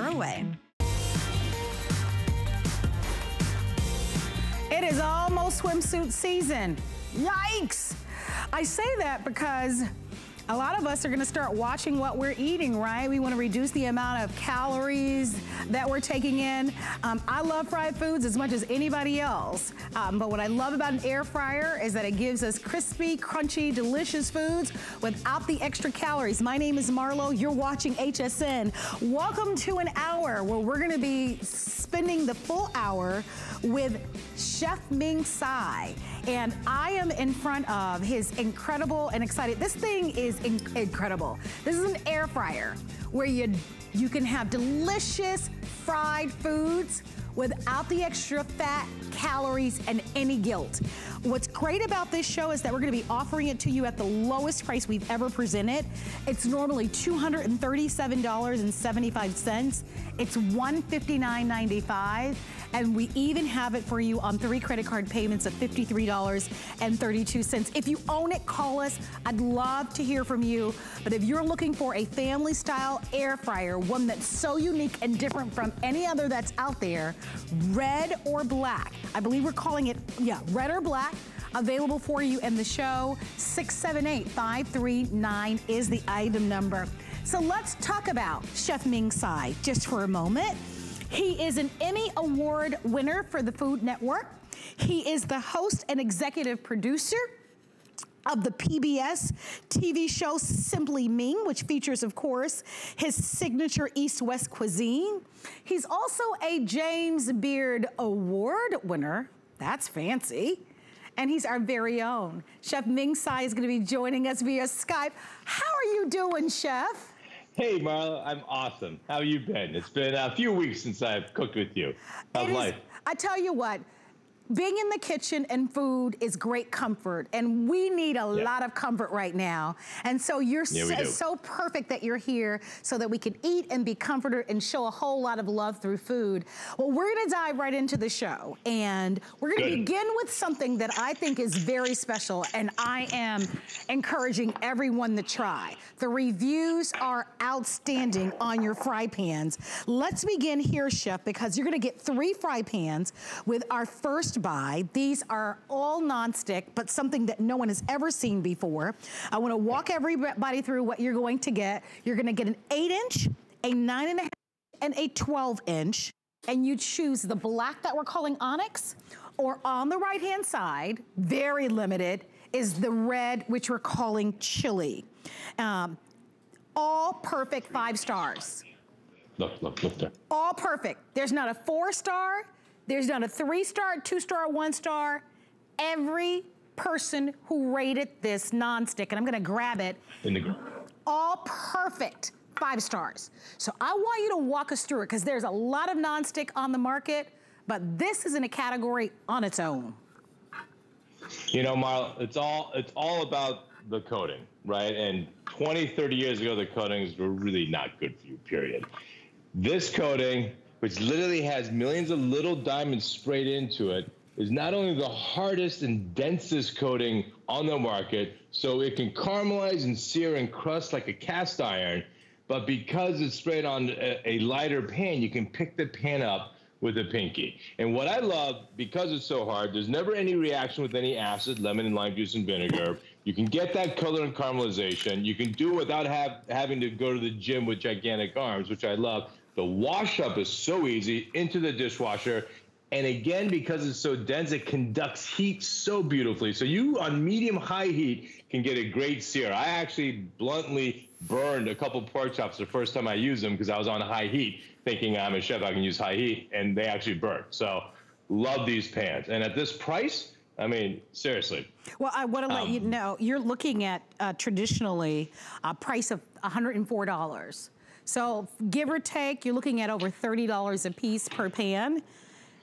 away. It is almost swimsuit season. Yikes! I say that because a lot of us are gonna start watching what we're eating, right? We wanna reduce the amount of calories that we're taking in. Um, I love fried foods as much as anybody else, um, but what I love about an air fryer is that it gives us crispy, crunchy, delicious foods without the extra calories. My name is Marlo, you're watching HSN. Welcome to an hour where we're gonna be spending the full hour with Chef Ming Tsai. And I am in front of his incredible and excited, this thing is in incredible. This is an air fryer where you, you can have delicious fried foods without the extra fat, calories, and any guilt. What's great about this show is that we're gonna be offering it to you at the lowest price we've ever presented. It's normally $237.75. It's $159.95. And we even have it for you on three credit card payments of $53.32. If you own it, call us. I'd love to hear from you. But if you're looking for a family style air fryer, one that's so unique and different from any other that's out there, red or black. I believe we're calling it, yeah, red or black available for you in the show. 678-539 is the item number. So let's talk about Chef Ming Tsai just for a moment. He is an Emmy Award winner for the Food Network. He is the host and executive producer of the PBS TV show Simply Ming, which features, of course, his signature East-West cuisine. He's also a James Beard Award winner. That's fancy. And he's our very own. Chef Ming Tsai is gonna be joining us via Skype. How are you doing, Chef? Hey, Marla, I'm awesome. How you been? It's been a few weeks since I've cooked with you. How's life? I tell you what, being in the kitchen and food is great comfort and we need a yep. lot of comfort right now. And so you're yeah, so, so, perfect that you're here so that we can eat and be comforted and show a whole lot of love through food. Well, we're gonna dive right into the show and we're gonna Good. begin with something that I think is very special and I am encouraging everyone to try. The reviews are outstanding on your fry pans. Let's begin here, Chef, because you're gonna get three fry pans with our first buy. These are all nonstick, but something that no one has ever seen before. I wanna walk everybody through what you're going to get. You're gonna get an eight inch, a nine and a half, and a 12 inch. And you choose the black that we're calling onyx, or on the right-hand side, very limited, is the red, which we're calling chili. Um, all perfect five stars. Look, look, look there. All perfect. There's not a four star, there's not a three star, two star, one star. Every person who rated this nonstick, and I'm gonna grab it. In the group. all perfect five stars. So I want you to walk us through it because there's a lot of nonstick on the market, but this is in a category on its own. You know, Marl, it's all it's all about the coating, right? And 20, 30 years ago, the coatings were really not good for you, period. This coating which literally has millions of little diamonds sprayed into it, is not only the hardest and densest coating on the market, so it can caramelize and sear and crust like a cast iron, but because it's sprayed on a, lighter pan, you can pick the pan up with a pinky. And what I love, because it's so hard, there's never any reaction with any acid, lemon and lime juice and vinegar. You can get that color and caramelization. You can do it without have, having to go to the gym with gigantic arms, which I love. The wash up is so easy into the dishwasher. And again, because it's so dense, it conducts heat so beautifully. So you on medium high heat can get a great sear. I actually bluntly burned a couple pork chops the first time I used them because I was on high heat, thinking I'm a chef, I can use high heat, and they actually burnt. So love these pans. And at this price, I mean, seriously. Well, I want to let um, you know, you're looking at uh, traditionally a price of $104. So give or take, you're looking at over $30 a piece per pan.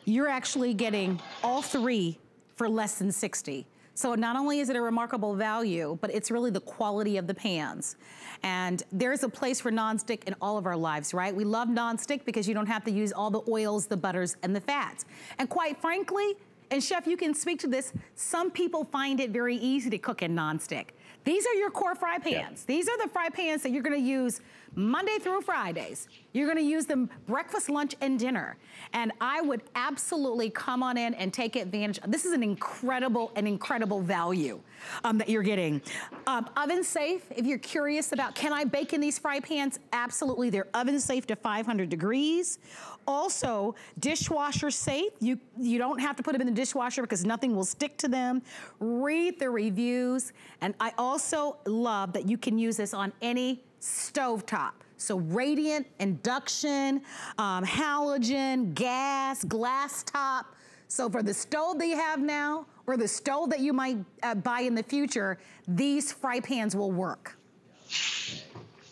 You're actually getting all three for less than 60. So not only is it a remarkable value, but it's really the quality of the pans. And there's a place for nonstick in all of our lives, right? We love nonstick because you don't have to use all the oils, the butters, and the fats. And quite frankly, and Chef, you can speak to this, some people find it very easy to cook in nonstick. These are your core fry pans. Yeah. These are the fry pans that you're gonna use Monday through Fridays. You're gonna use them breakfast, lunch, and dinner. And I would absolutely come on in and take advantage. Of this is an incredible, an incredible value um, that you're getting. Um, oven safe, if you're curious about, can I bake in these fry pans? Absolutely, they're oven safe to 500 degrees. Also, dishwasher safe. You, you don't have to put them in the dishwasher because nothing will stick to them. Read the reviews. And I also love that you can use this on any stovetop. So radiant, induction, um, halogen, gas, glass top. So for the stove that you have now or the stove that you might uh, buy in the future, these fry pans will work.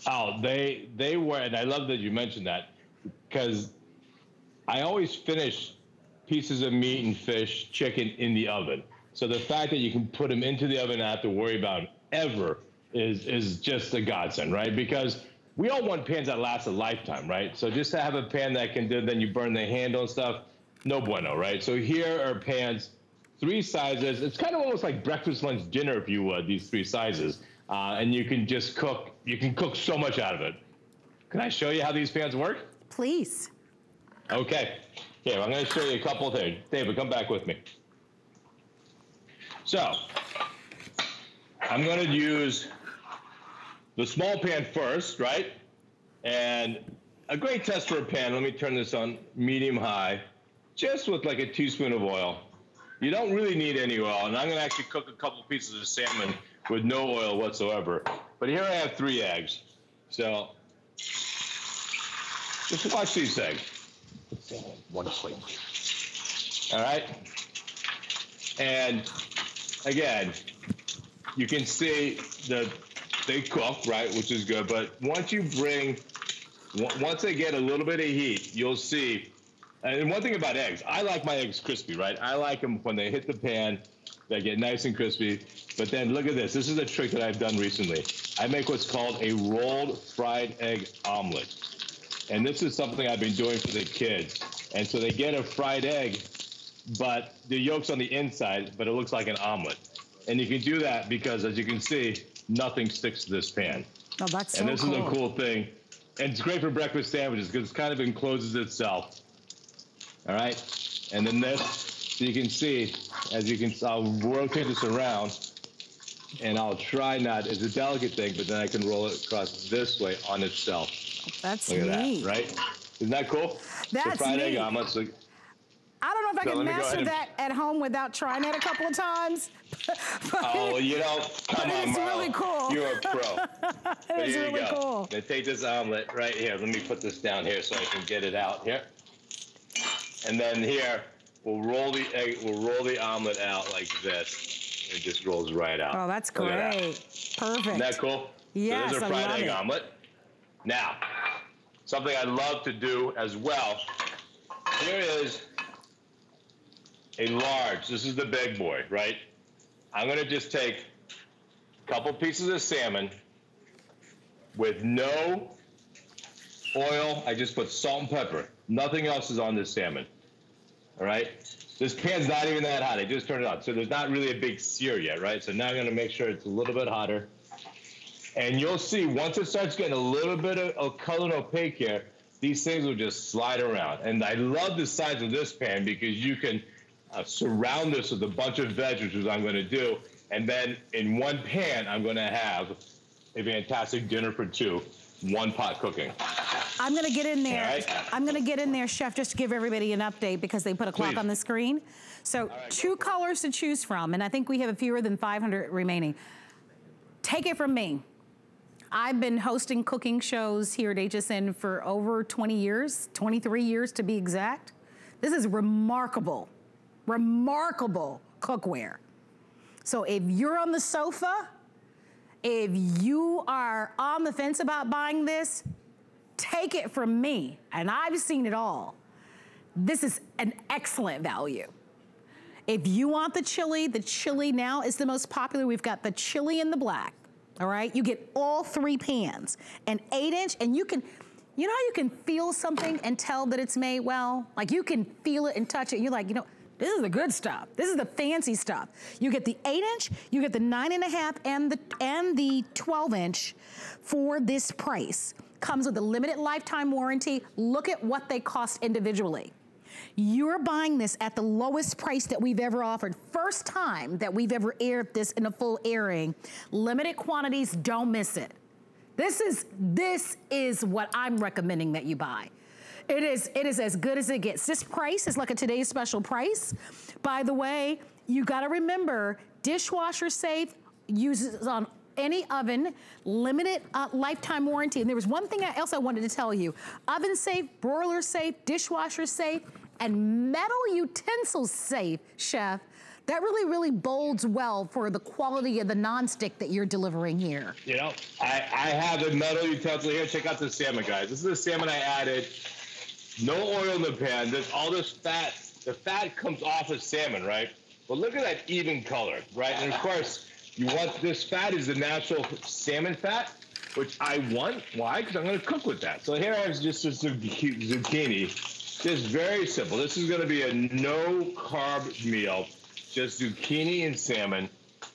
Oh, they they were, and I love that you mentioned that because I always finish pieces of meat and fish, chicken in the oven. So the fact that you can put them into the oven and not have to worry about them ever is is just a godsend, right? Because we all want pans that last a lifetime, right? So just to have a pan that can do, then you burn the handle and stuff, no bueno, right? So here are pans, three sizes. It's kind of almost like breakfast, lunch, dinner, if you would, these three sizes. Uh, and you can just cook, you can cook so much out of it. Can I show you how these pans work? Please. Okay. Well, I'm going to show you a couple things. David, come back with me. So, I'm going to use the small pan first, right? And a great test for a pan, let me turn this on medium high, just with like a teaspoon of oil. You don't really need any oil, and I'm going to actually cook a couple pieces of salmon with no oil whatsoever. But here I have three eggs. So, just watch these eggs one. All right. And again, you can see that they cook, right, which is good. But once you bring, once they get a little bit of heat, you'll see. And one thing about eggs, I like my eggs crispy, right? I like them when they hit the pan, they get nice and crispy. But then look at this. This is a trick that I've done recently. I make what's called a rolled fried egg omelet. And this is something I've been doing for the kids. And so they get a fried egg, but the yolk's on the inside, but it looks like an omelet. And you can do that because, as you can see, nothing sticks to this pan. Oh, that's so And this cool. is a cool thing. And it's great for breakfast sandwiches because it kind of encloses itself. All right? And then this, so you can see, as you can, I'll rotate this around and I'll try not, it's a delicate thing, but then I can roll it across this way on itself. That's Look neat. That, right? Isn't that cool? That's so fried neat. egg omelets. I don't know if I so can master and, that at home without trying it a couple of times. oh, you know, come on, it's really cool. You're a pro. it is really you go. cool. Now take this omelet right here. Let me put this down here so I can get it out here. And then here, we'll roll the egg, we'll roll the omelet out like this. It just rolls right out. Oh, that's Look great. That. Perfect. Isn't that cool? Yes, so there's a fried egg it. omelet. Now, something I love to do as well. Here is a large. This is the big boy, right? I'm gonna just take a couple pieces of salmon with no oil. I just put salt and pepper. Nothing else is on this salmon. All right. This pan's not even that hot. I just turned it on. So there's not really a big sear yet, right? So now I'm gonna make sure it's a little bit hotter. And you'll see once it starts getting a little bit of, of color opaque here, these things will just slide around. And I love the size of this pan because you can uh, surround this with a bunch of veg, which is what I'm going to do. And then in one pan, I'm going to have a fantastic dinner for two, one pot cooking. I'm gonna get in there. Right. I'm gonna get in there, Chef, just to give everybody an update because they put a clock Please. on the screen. So right, two go for it. colors to choose from, and I think we have a fewer than 500 remaining. Take it from me. I've been hosting cooking shows here at HSN for over 20 years, 23 years to be exact. This is remarkable, remarkable cookware. So if you're on the sofa, if you are on the fence about buying this, take it from me, and I've seen it all. This is an excellent value. If you want the chili, the chili now is the most popular. We've got the chili in the black, all right? You get all three pans, an eight inch, and you can, you know how you can feel something and tell that it's made well? Like you can feel it and touch it. You're like, you know, this is the good stuff. This is the fancy stuff. You get the eight inch, you get the nine and a half and the, and the 12 inch for this price. comes with a limited lifetime warranty. Look at what they cost individually. You're buying this at the lowest price that we've ever offered. First time that we've ever aired this in a full airing. Limited quantities, don't miss it. This is, this is what I'm recommending that you buy. It is, it is as good as it gets. This price is like a today's special price. By the way, you gotta remember, dishwasher safe, uses on any oven, limited uh, lifetime warranty. And there was one thing else I wanted to tell you. Oven safe, broiler safe, dishwasher safe, and metal utensils safe, chef. That really, really bodes well for the quality of the nonstick that you're delivering here. You know, I, I have a metal utensil here. Check out the salmon, guys. This is the salmon I added. No oil in the pan. There's all this fat. The fat comes off of salmon, right? But look at that even color, right? And of course, you want this fat is the natural salmon fat, which I want. Why? Because I'm going to cook with that. So here I have just a zucchini. Just very simple. This is going to be a no carb meal. Just zucchini and salmon.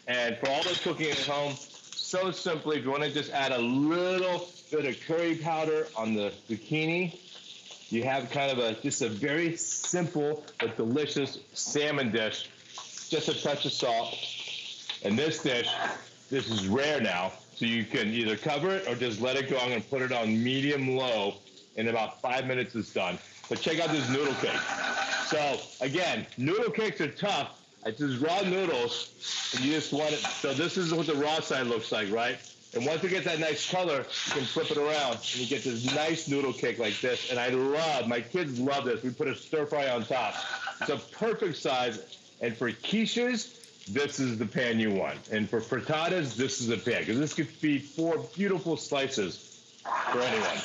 And for all those cooking at home, so simply, if you want to just add a little bit of curry powder on the zucchini, you have kind of a just a very simple but delicious salmon dish just a touch of salt. And this dish, this is rare now, so you can either cover it or just let it go. I'm going to put it on medium low. In about five minutes, it's done. But check out this noodle cake. So again, noodle cakes are tough. It's just raw noodles, and you just want it. So this is what the raw side looks like, right? And once it gets that nice color, you can flip it around, and you get this nice noodle cake like this. And I love, my kids love this. We put a stir fry on top. It's a perfect size. And for quiches, this is the pan you want. And for frittatas, this is the pan, because this could be four beautiful slices for anyone.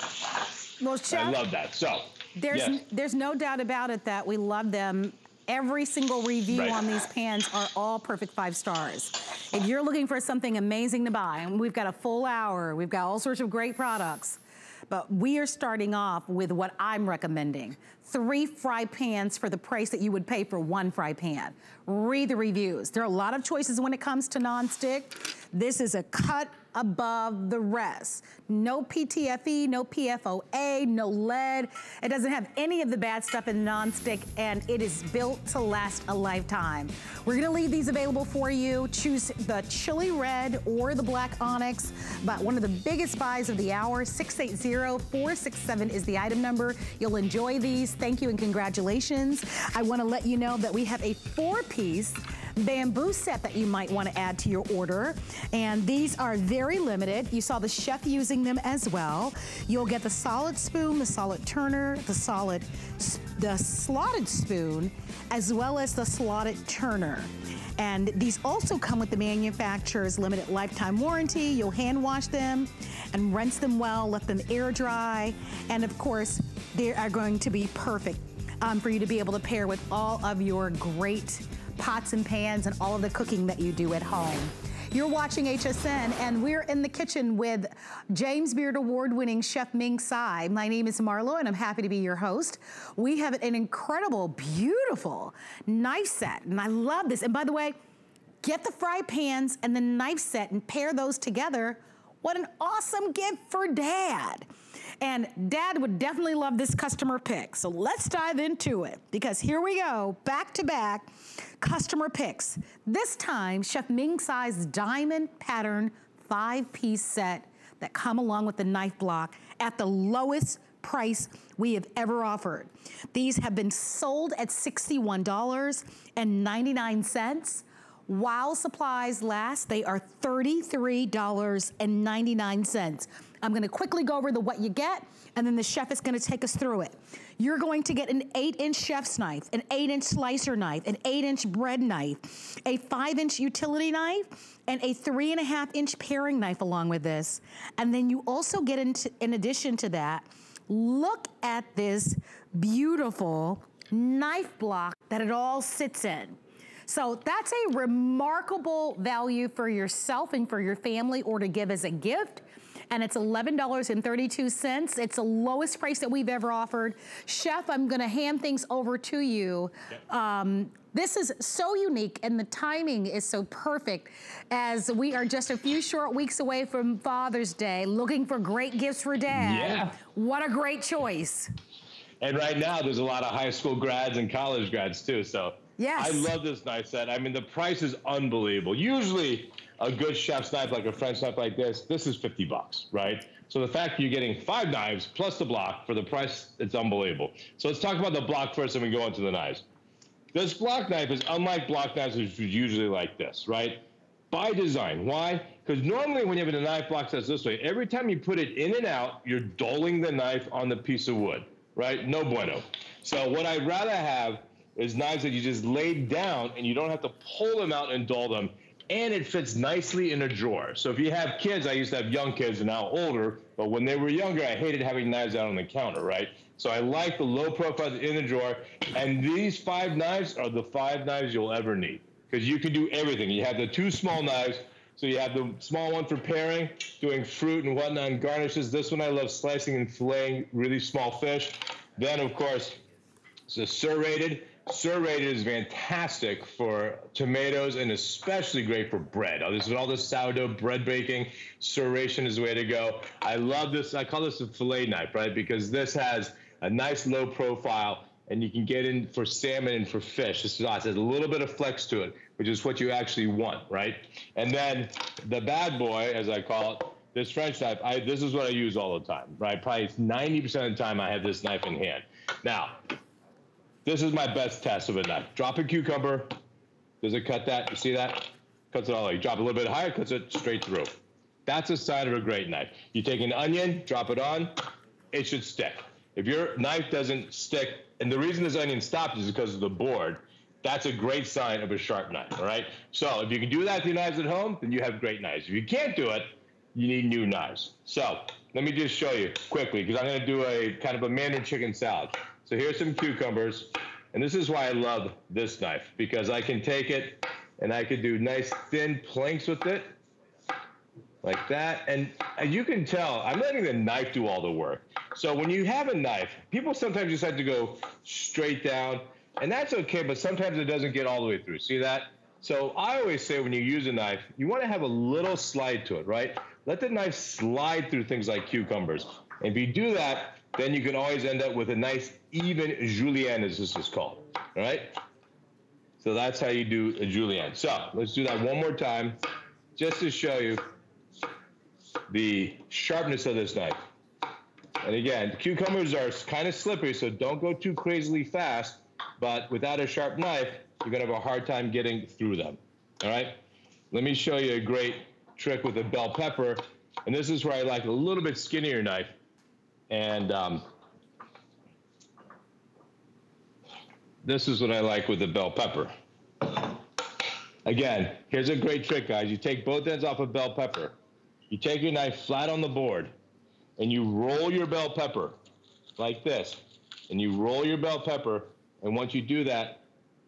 Well, Chef, I love that. So, there's, yes. there's no doubt about it that we love them. Every single review right. on these pans are all perfect five stars. If you're looking for something amazing to buy, and we've got a full hour, we've got all sorts of great products, but we are starting off with what I'm recommending three fry pans for the price that you would pay for one fry pan. Read the reviews. There are a lot of choices when it comes to nonstick. This is a cut above the rest. No PTFE, no PFOA, no lead. It doesn't have any of the bad stuff in nonstick and it is built to last a lifetime. We're gonna leave these available for you. Choose the chili red or the black onyx, but one of the biggest buys of the hour, 680-467 is the item number. You'll enjoy these. Thank you and congratulations. I wanna let you know that we have a four piece bamboo set that you might want to add to your order. And these are very limited. You saw the chef using them as well. You'll get the solid spoon, the solid turner, the solid, the slotted spoon, as well as the slotted turner. And these also come with the manufacturer's limited lifetime warranty. You'll hand wash them and rinse them well, let them air dry. And of course, they are going to be perfect um, for you to be able to pair with all of your great pots and pans and all of the cooking that you do at home. You're watching HSN and we're in the kitchen with James Beard Award-winning Chef Ming Tsai. My name is Marlo and I'm happy to be your host. We have an incredible, beautiful knife set and I love this. And by the way, get the fry pans and the knife set and pair those together. What an awesome gift for dad. And dad would definitely love this customer pick. So let's dive into it because here we go, back to back customer picks. This time, Chef Ming Tsai's diamond pattern five-piece set that come along with the knife block at the lowest price we have ever offered. These have been sold at $61.99. While supplies last, they are $33.99. I'm gonna quickly go over the what you get, and then the chef is gonna take us through it. You're going to get an eight inch chef's knife, an eight inch slicer knife, an eight inch bread knife, a five inch utility knife, and a three and a half inch paring knife along with this. And then you also get into, in addition to that, look at this beautiful knife block that it all sits in. So that's a remarkable value for yourself and for your family or to give as a gift. And it's $11.32. It's the lowest price that we've ever offered. Chef, I'm gonna hand things over to you. Yep. Um, this is so unique and the timing is so perfect as we are just a few short weeks away from Father's Day, looking for great gifts for dad. Yeah. What a great choice. And right now there's a lot of high school grads and college grads too. So yes. I love this knife set. I mean, the price is unbelievable. Usually a good chef's knife, like a French knife like this, this is 50 bucks, right? So the fact you're getting five knives plus the block for the price, it's unbelievable. So let's talk about the block first and we go into the knives. This block knife is unlike block knives, which is usually like this, right? By design. Why? Because normally when you have a knife block that's this way, every time you put it in and out, you're doling the knife on the piece of wood, right? No bueno. So what I'd rather have is knives that you just lay down and you don't have to pull them out and dull them. And it fits nicely in a drawer. So if you have kids, I used to have young kids and now older, but when they were younger, I hated having knives out on the counter, right? So I like the low profile in the drawer. And these five knives are the five knives you'll ever need because you can do everything. You have the two small knives. So you have the small one for paring, doing fruit and whatnot and garnishes. This one I love slicing and filleting really small fish. Then, of course, it's a serrated. Serrated is fantastic for tomatoes and especially great for bread. Oh, this is all the sourdough bread baking. Serration is the way to go. I love this. I call this a fillet knife, right? Because this has a nice low profile, and you can get in for salmon and for fish. This is awesome. A little bit of flex to it, which is what you actually want, right? And then the bad boy, as I call it, this French knife, I, this is what I use all the time, right? Probably 90% of the time I have this knife in hand. Now, this is my best test of a knife. Drop a cucumber. Does it cut that? You see that? Cuts it all way. Drop a little bit higher, cuts it straight through. That's a sign of a great knife. You take an onion, drop it on, it should stick. If your knife doesn't stick, and the reason this onion stopped is because of the board, that's a great sign of a sharp knife, all right? So if you can do that with your knives at home, then you have great knives. If you can't do it, you need new knives. So let me just show you quickly, because I'm gonna do a kind of a Mandarin chicken salad. So here's some cucumbers, and this is why I love this knife, because I can take it and I could do nice thin planks with it, like that. And you can tell, I'm letting the knife do all the work. So when you have a knife, people sometimes just have to go straight down, and that's okay, but sometimes it doesn't get all the way through. See that? So I always say when you use a knife, you want to have a little slide to it, right? Let the knife slide through things like cucumbers. If you do that, then you can always end up with a nice even julienne, as this is called, all right? So that's how you do a julienne. So let's do that one more time, just to show you the sharpness of this knife. And again, cucumbers are kind of slippery, so don't go too crazily fast. But without a sharp knife, you're going to have a hard time getting through them. All right? Let me show you a great trick with a bell pepper. And this is where I like a little bit skinnier knife. And um, this is what I like with the bell pepper. Again, here's a great trick, guys. You take both ends off a bell pepper. You take your knife flat on the board and you roll your bell pepper like this. And you roll your bell pepper. And once you do that,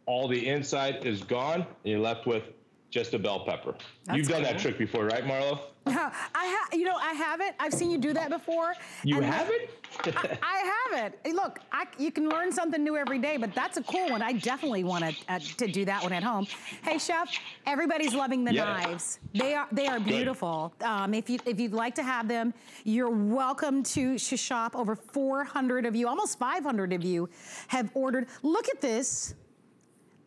all the inside is gone and you're left with just a bell pepper. That's You've done cool. that trick before, right, Marlo? I have, you know, I haven't. I've seen you do that before. You haven't? I, I, haven't. Look, I, you can learn something new every day, but that's a cool one. I definitely want to uh, to do that one at home. Hey, chef, everybody's loving the knives. They are they are beautiful. Um, if you if you'd like to have them, you're welcome to shop. Over 400 of you, almost 500 of you, have ordered. Look at this.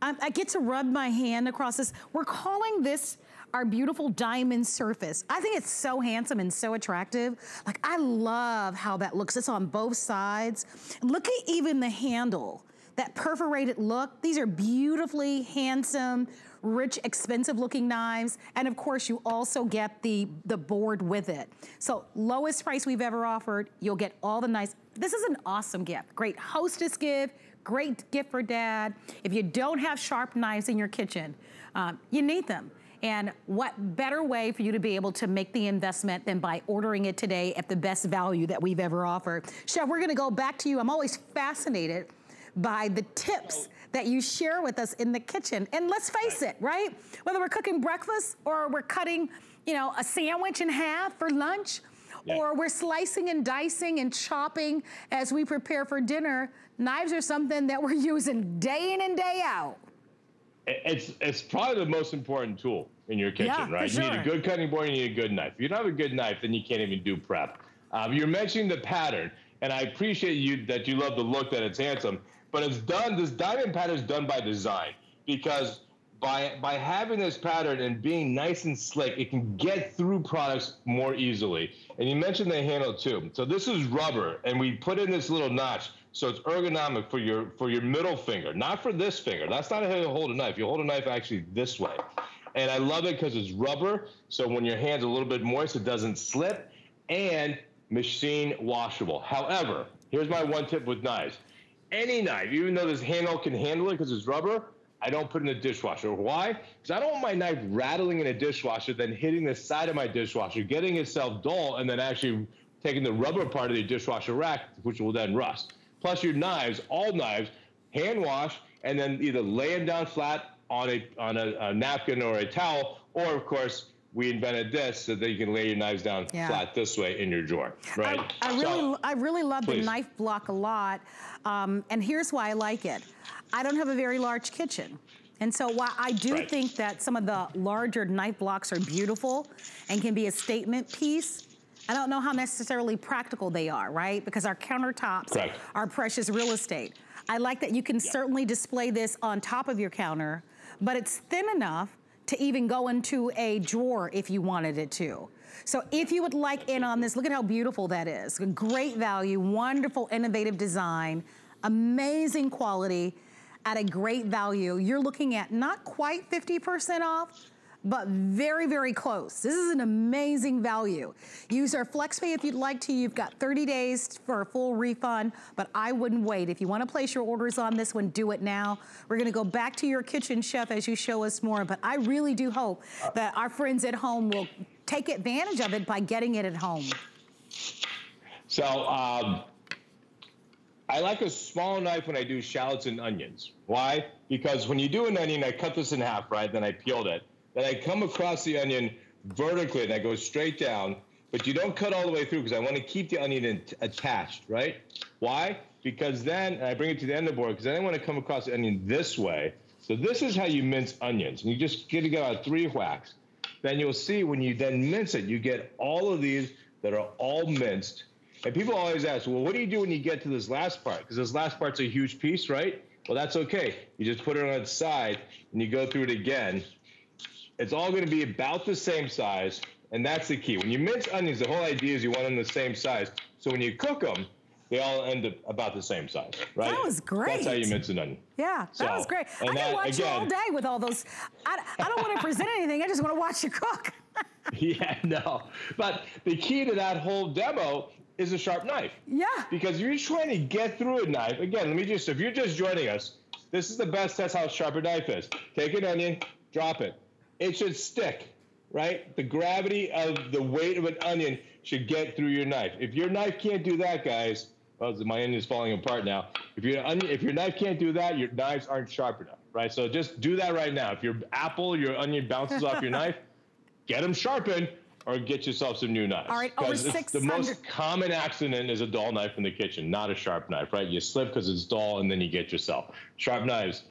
I, I get to rub my hand across this. We're calling this our beautiful diamond surface. I think it's so handsome and so attractive. Like, I love how that looks. It's on both sides. Look at even the handle, that perforated look. These are beautifully handsome, rich, expensive looking knives. And of course, you also get the, the board with it. So lowest price we've ever offered. You'll get all the nice, this is an awesome gift. Great hostess gift, great gift for dad. If you don't have sharp knives in your kitchen, um, you need them. And what better way for you to be able to make the investment than by ordering it today at the best value that we've ever offered. Chef, we're gonna go back to you. I'm always fascinated by the tips that you share with us in the kitchen. And let's face it, right? Whether we're cooking breakfast or we're cutting, you know, a sandwich in half for lunch, yeah. or we're slicing and dicing and chopping as we prepare for dinner, knives are something that we're using day in and day out. It's, it's probably the most important tool in your kitchen, yeah, right? Sure. You need a good cutting board, you need a good knife. If you don't have a good knife, then you can't even do prep. Um, you're mentioning the pattern, and I appreciate you that you love the look that it's handsome, but it's done, this diamond pattern is done by design because by by having this pattern and being nice and slick, it can get through products more easily. And you mentioned the handle too. So this is rubber, and we put in this little notch so it's ergonomic for your for your middle finger, not for this finger. That's not how you hold a knife. You hold a knife actually this way. And I love it because it's rubber, so when your hand's a little bit moist, it doesn't slip, and machine washable. However, here's my one tip with knives. Any knife, even though this handle can handle it because it's rubber, I don't put in the dishwasher. Why? Because I don't want my knife rattling in a dishwasher, then hitting the side of my dishwasher, getting itself dull, and then actually taking the rubber part of the dishwasher rack, which will then rust. Plus, your knives, all knives, hand wash, and then either lay them down flat on a on a, a napkin or a towel, or of course, we invented this so that you can lay your knives down yeah. flat this way in your drawer, right? I, I really, so, I really love please. the knife block a lot, um, and here's why I like it. I don't have a very large kitchen. And so while I do right. think that some of the larger knife blocks are beautiful and can be a statement piece, I don't know how necessarily practical they are, right? Because our countertops Correct. are precious real estate. I like that you can yeah. certainly display this on top of your counter, but it's thin enough to even go into a drawer if you wanted it to. So if you would like in on this, look at how beautiful that is. Great value, wonderful, innovative design, amazing quality at a great value. You're looking at not quite 50% off, but very, very close. This is an amazing value. Use our FlexPay if you'd like to. You've got 30 days for a full refund, but I wouldn't wait. If you wanna place your orders on this one, do it now. We're gonna go back to your kitchen chef as you show us more, but I really do hope that our friends at home will take advantage of it by getting it at home. So, um, I like a small knife when I do shallots and onions. Why? Because when you do an onion, I cut this in half, right? Then I peeled it then I come across the onion vertically and I go straight down, but you don't cut all the way through because I want to keep the onion in, attached, right? Why? Because then, I bring it to the end of the board, because then I want to come across the onion this way. So this is how you mince onions. And you just get to get out three whacks. Then you'll see when you then mince it, you get all of these that are all minced. And people always ask, well, what do you do when you get to this last part? Because this last part's a huge piece, right? Well, that's okay. You just put it on its side and you go through it again. It's all going to be about the same size, and that's the key. When you mince onions, the whole idea is you want them the same size. So when you cook them, they all end up about the same size, right? That was great. That's how you mince an onion. Yeah, that so, was great. I can that, watch again, you all day with all those. I, I don't want to present anything. I just want to watch you cook. yeah, no. But the key to that whole demo is a sharp knife. Yeah. Because you're trying to get through a knife. Again, let me just, if you're just joining us, this is the best test how sharp a knife is. Take an onion, drop it it should stick, right? The gravity of the weight of an onion should get through your knife. If your knife can't do that, guys, well, my onion's falling apart now. If your onion, if your knife can't do that, your knives aren't sharp enough, right? So just do that right now. If your apple, your onion bounces off your knife, get them sharpened or get yourself some new knives. All right, over 600. The most common accident is a dull knife in the kitchen, not a sharp knife, right? You slip because it's dull and then you get yourself. Sharp knives,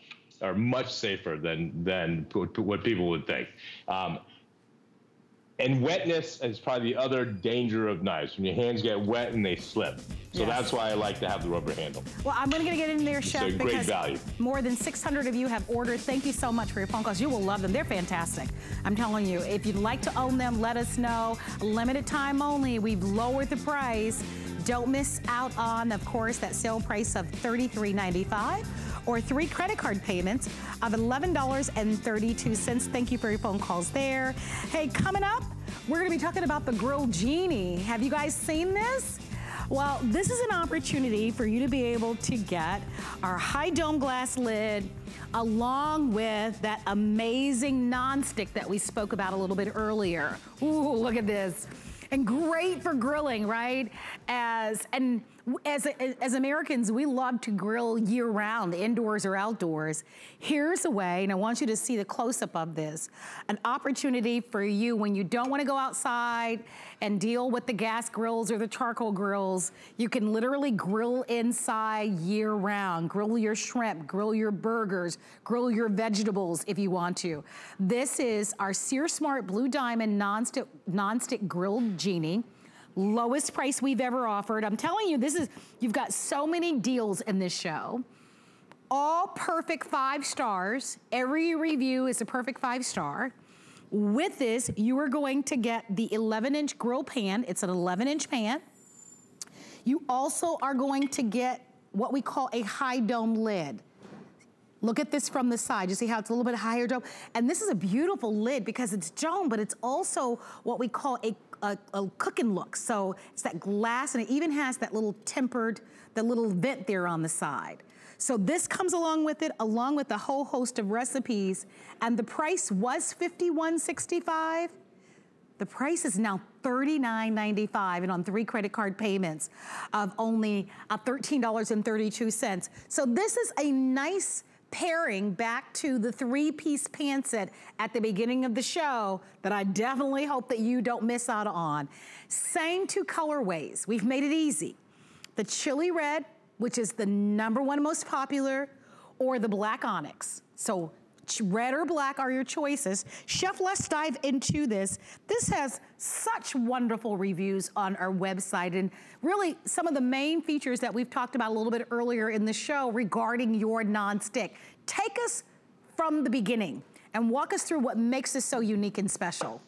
are much safer than than what people would think. Um, and wetness is probably the other danger of knives. When your hands get wet and they slip. So yes. that's why I like to have the rubber handle. Well, I'm going to get in there, it's Chef, because value. more than 600 of you have ordered. Thank you so much for your phone calls. You will love them. They're fantastic. I'm telling you, if you'd like to own them, let us know. Limited time only. We've lowered the price. Don't miss out on, of course, that sale price of $33.95 or three credit card payments of $11.32. Thank you for your phone calls there. Hey, coming up, we're gonna be talking about the Grill Genie. Have you guys seen this? Well, this is an opportunity for you to be able to get our high dome glass lid along with that amazing nonstick that we spoke about a little bit earlier. Ooh, look at this. And great for grilling, right? As, and as, as Americans, we love to grill year round, indoors or outdoors. Here's a way, and I want you to see the close-up of this, an opportunity for you when you don't wanna go outside and deal with the gas grills or the charcoal grills. You can literally grill inside year round. Grill your shrimp, grill your burgers, grill your vegetables if you want to. This is our Sear Smart Blue Diamond non-stick non Grill Genie lowest price we've ever offered. I'm telling you, this is, you've got so many deals in this show. All perfect five stars. Every review is a perfect five star. With this, you are going to get the 11 inch grill pan. It's an 11 inch pan. You also are going to get what we call a high dome lid. Look at this from the side. You see how it's a little bit higher dome? And this is a beautiful lid because it's dome, but it's also what we call a a, a cooking look. So it's that glass and it even has that little tempered, the little vent there on the side. So this comes along with it, along with a whole host of recipes. And the price was $51.65. The price is now $39.95 and on three credit card payments of only uh, $13.32. So this is a nice pairing back to the three-piece pan set at the beginning of the show that I definitely hope that you don't miss out on. Same two colorways. We've made it easy. The chili red, which is the number one most popular, or the black onyx. So red or black are your choices. Chef, let's dive into this. This has such wonderful reviews on our website and really some of the main features that we've talked about a little bit earlier in the show regarding your non-stick. Take us from the beginning and walk us through what makes this so unique and special.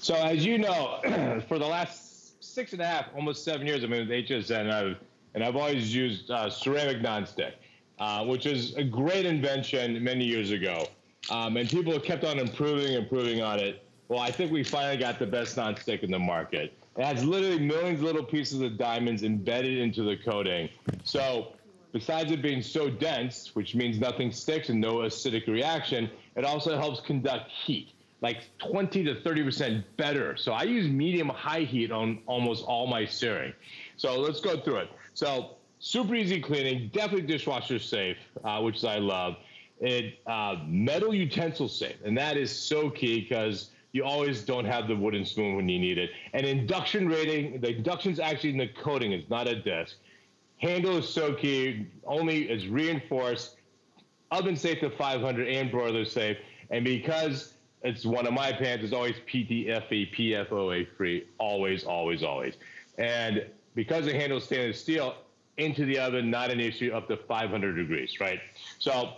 So as you know, for the last six and a half, almost seven years, I've been with HSN and I've, and I've always used uh, ceramic non-stick uh, which is a great invention many years ago. Um, and people have kept on improving, improving on it. Well, I think we finally got the best nonstick in the market. It has literally millions of little pieces of diamonds embedded into the coating. So besides it being so dense, which means nothing sticks and no acidic reaction, it also helps conduct heat, like 20 to 30% better. So I use medium high heat on almost all my searing. So let's go through it. So super easy cleaning, definitely dishwasher safe, uh, which I love. It uh, metal utensil safe, and that is so key because you always don't have the wooden spoon when you need it. And induction rating, the induction's actually in the coating, it's not a disc. Handle is so key, only is reinforced, oven safe to 500 and broiler safe. And because it's one of my pans, it's always PTFE, PFOA free, always, always, always. And because the handle is stainless steel, into the oven, not an issue, up to 500 degrees, right? So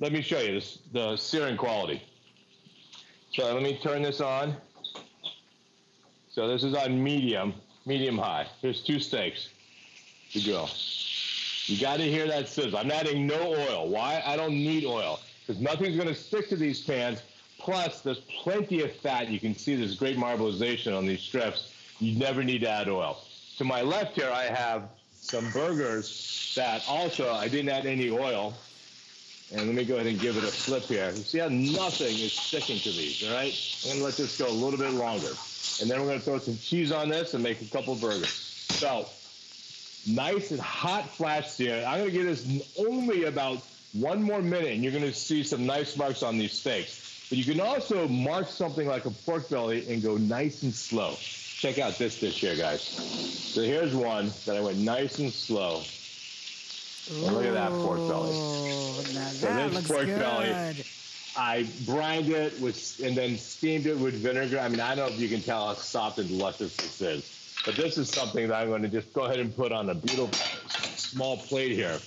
let me show you this, the searing quality. So let me turn this on. So this is on medium, medium high. Here's two steaks to go. You got to hear that sizzle. I'm adding no oil. Why? I don't need oil because nothing's going to stick to these pans. Plus, there's plenty of fat. You can see this great marbleization on these strips. You never need to add oil. To my left here, I have some burgers that also I didn't add any oil. And let me go ahead and give it a flip here. You see how nothing is sticking to these, all right? I'm gonna let this go a little bit longer. And then we're gonna throw some cheese on this and make a couple burgers. So, nice and hot flash sear. I'm gonna give this only about one more minute and you're gonna see some nice marks on these steaks. But you can also mark something like a pork belly and go nice and slow. Check out this dish here, guys. So here's one that I went nice and slow. And look at that pork belly. So this pork good. belly, I brined it with and then steamed it with vinegar. I mean, I don't know if you can tell how soft and luscious this is, but this is something that I'm going to just go ahead and put on a beautiful small plate here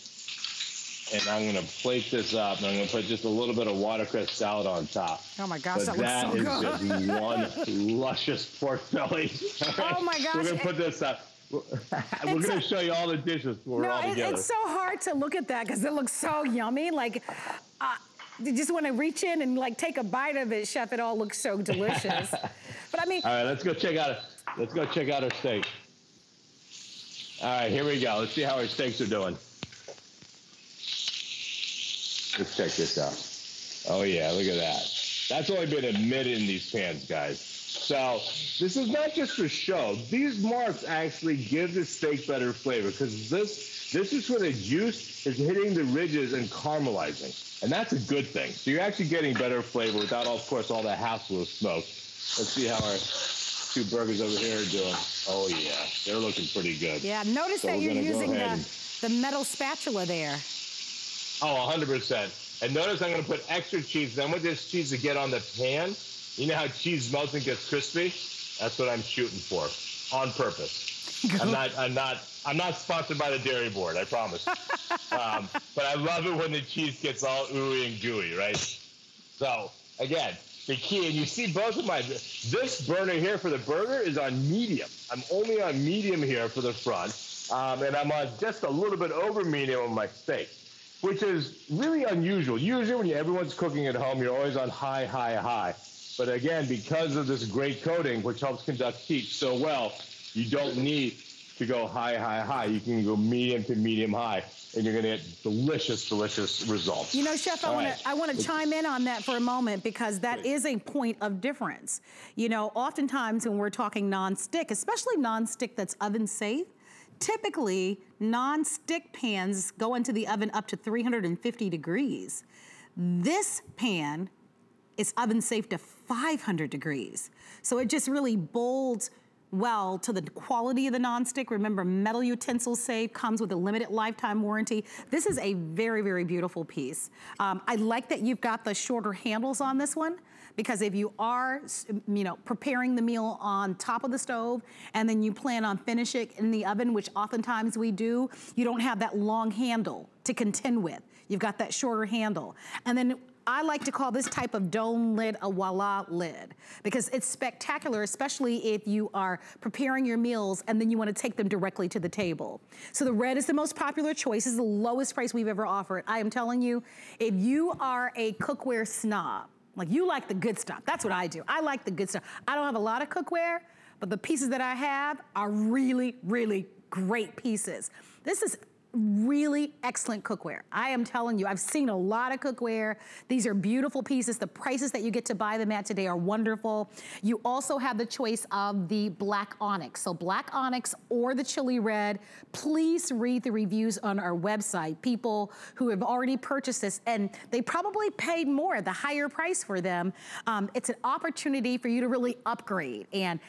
and I'm gonna plate this up, and I'm gonna put just a little bit of watercress salad on top. Oh my gosh, but that, that looks so good. just one luscious pork belly. Oh my gosh! We're gonna put this up. We're going to show you all the dishes we're no, all together. It's so hard to look at that because it looks so yummy. Like, uh, you just want to reach in and like take a bite of it, chef. It all looks so delicious. but I mean, all right, let's go check out. Let's go check out our steak. All right, here we go. Let's see how our steaks are doing. Let's check this out. Oh yeah, look at that. That's only been a minute in these pans, guys. So this is not just for show. These marks actually give the steak better flavor because this this is where the juice is hitting the ridges and caramelizing, and that's a good thing. So you're actually getting better flavor without, of course, all the hassle of smoke. Let's see how our two burgers over here are doing. Oh yeah, they're looking pretty good. Yeah, notice so that you're using the, the metal spatula there. Oh, 100%. And notice I'm going to put extra cheese. Then with this cheese to get on the pan, you know how cheese melts and gets crispy? That's what I'm shooting for on purpose. I'm not, I'm not, I'm not sponsored by the Dairy Board, I promise. um, but I love it when the cheese gets all ooey and gooey, right? So again, the key, and you see both of my, this burner here for the burger is on medium. I'm only on medium here for the front, um, and I'm on just a little bit over medium on my steak, which is really unusual. Usually when everyone's cooking at home, you're always on high, high, high. But again, because of this great coating, which helps conduct heat so well, you don't need to go high, high, high. You can go medium to medium high and you're going to get delicious, delicious results. You know, Chef, I want to I want to chime in on that for a moment because that is a point of difference. You know, oftentimes when we're talking non-stick, especially non-stick that's oven safe, typically non-stick pans go into the oven up to 350 degrees. This pan is oven safe to 500 degrees. So it just really bolds well to the quality of the nonstick. Remember, metal utensil safe, comes with a limited lifetime warranty. This is a very, very beautiful piece. Um, I like that you've got the shorter handles on this one because if you are, you know, preparing the meal on top of the stove and then you plan on finishing it in the oven, which oftentimes we do, you don't have that long handle to contend with. You've got that shorter handle. And then I like to call this type of dome lid a voila lid because it's spectacular, especially if you are preparing your meals and then you wanna take them directly to the table. So the red is the most popular choice. It's the lowest price we've ever offered. I am telling you, if you are a cookware snob, like you like the good stuff. That's what I do. I like the good stuff. I don't have a lot of cookware, but the pieces that I have are really, really great pieces. This is really excellent cookware. I am telling you, I've seen a lot of cookware. These are beautiful pieces. The prices that you get to buy them at today are wonderful. You also have the choice of the black onyx. So black onyx or the chili red. Please read the reviews on our website. People who have already purchased this and they probably paid more, the higher price for them. Um, it's an opportunity for you to really upgrade and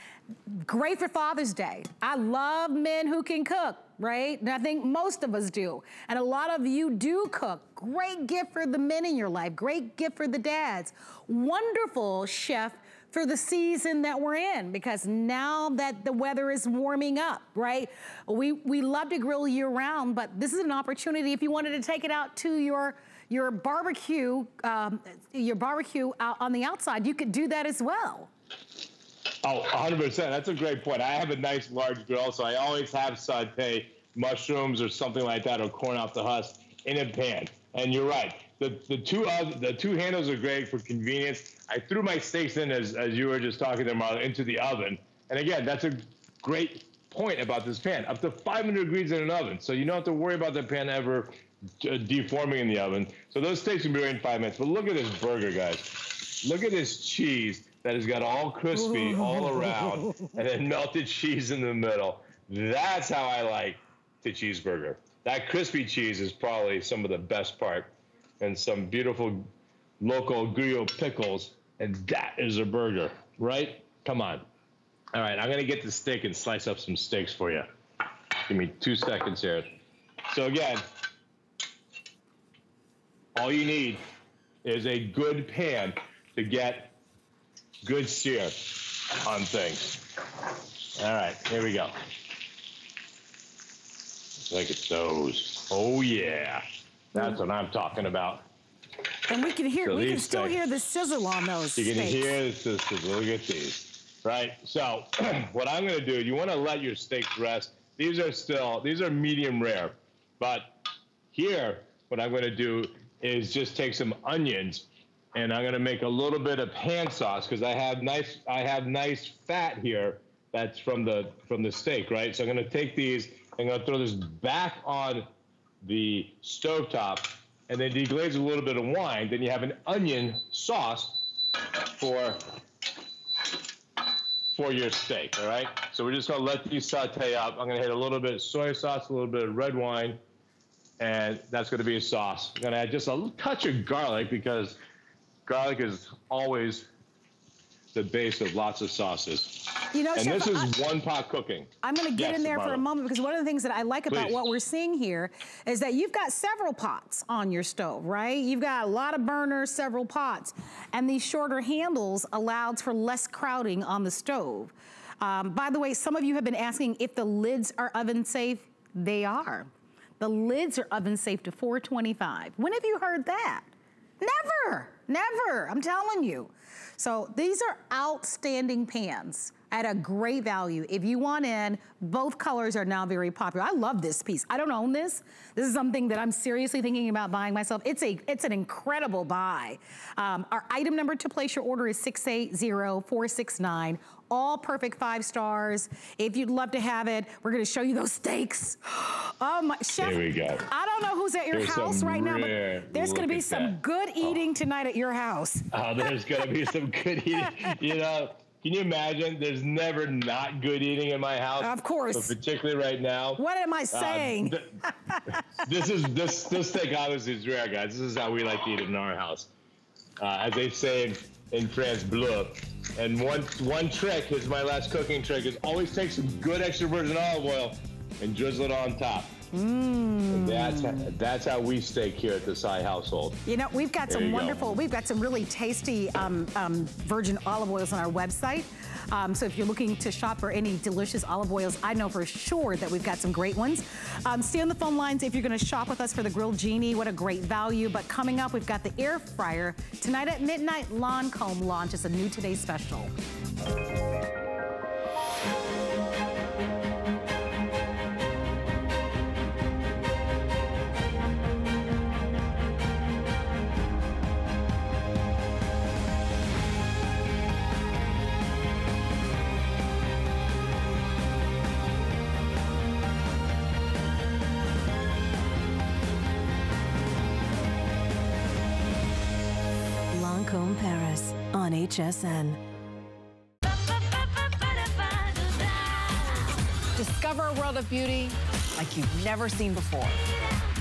great for Father's Day. I love men who can cook right? And I think most of us do. And a lot of you do cook. Great gift for the men in your life. Great gift for the dads. Wonderful chef for the season that we're in because now that the weather is warming up, right? We, we love to grill year round, but this is an opportunity if you wanted to take it out to your your barbecue, um, your barbecue out on the outside, you could do that as well. Oh, 100%. That's a great point. I have a nice large grill, so I always have saute mushrooms or something like that, or corn off the husk in a pan. And you're right. The, the two uh, the two handles are great for convenience. I threw my steaks in as, as you were just talking to them into the oven. And again, that's a great point about this pan. Up to 500 degrees in an oven, so you don't have to worry about the pan ever uh, deforming in the oven. So those steaks can be ready in five minutes. But look at this burger, guys. Look at this cheese that has got all crispy all around and then melted cheese in the middle. That's how I like the cheeseburger. That crispy cheese is probably some of the best part. And some beautiful local Grillo pickles. And that is a burger, right? Come on. All right, I'm going to get the steak and slice up some steaks for you. Give me two seconds here. So, again, all you need is a good pan to get good sear on things. All right, here we go. Look at those. Oh yeah, that's what I'm talking about. And we can hear, so we can still things, hear the sizzle on those. You can steaks. hear the sizzle. Look at these, right? So, what I'm going to do, you want to let your steaks rest. These are still, these are medium rare, but here, what I'm going to do is just take some onions and I'm gonna make a little bit of pan sauce because I have nice I have nice fat here that's from the from the steak, right? So I'm gonna take these, and I'm gonna throw this back on the stove top, and then deglaze a little bit of wine. Then you have an onion sauce for for your steak, all right? So we're just gonna let these saute up. I'm gonna hit a little bit of soy sauce, a little bit of red wine, and that's gonna be a sauce. I'm gonna add just a touch of garlic because garlic is always the base of lots of sauces. You know, and Chef, this is I, one pot cooking. I'm going to get yes, in there for a moment because one of the things that I like about Please. what we're seeing here is that you've got several pots on your stove, right? You've got a lot of burners, several pots, and these shorter handles allows for less crowding on the stove. Um, by the way, some of you have been asking if the lids are oven safe. They are. The lids are oven safe to 425. When have you heard that? Never, never, I'm telling you. So these are outstanding pans at a great value. If you want in, both colors are now very popular. I love this piece. I don't own this. This is something that I'm seriously thinking about buying myself. It's a it's an incredible buy. Um, our item number to place your order is 680469 all perfect five stars. If you'd love to have it, we're gonna show you those steaks. Oh my, chef. Here we go. I don't know who's at your there's house right now, but there's gonna be some that. good eating oh. tonight at your house. Oh, there's gonna be some good eating. You know, can you imagine? There's never not good eating in my house. Of course. But particularly right now. What am I uh, saying? Uh, th this is this this steak obviously is rare, guys. This is how we like to eat it in our house. Uh, as they say in France, bleu. And one one trick is my last cooking trick is always take some good extra virgin olive oil and drizzle it on top. Mm. That's that's how we steak here at the Tsai household. You know, we've got there some wonderful, go. we've got some really tasty um, um, virgin olive oils on our website. Um, so if you're looking to shop for any delicious olive oils, I know for sure that we've got some great ones. Um, stay on the phone lines if you're gonna shop with us for the Grill Genie. What a great value. But coming up, we've got the air fryer. Tonight at midnight, Lancome launches a new Today Special. HSN. Discover a world of beauty like you've never seen before.